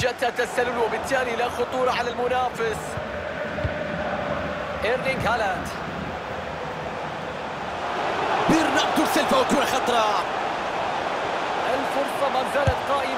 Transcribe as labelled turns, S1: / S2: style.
S1: جتا تسلل وبالتالي لا خطورة على المنافس. إيرلينغ هالاند.
S2: برناردو سيلفا وكرة خطرة.
S1: الفرصة ما زالت قائمة.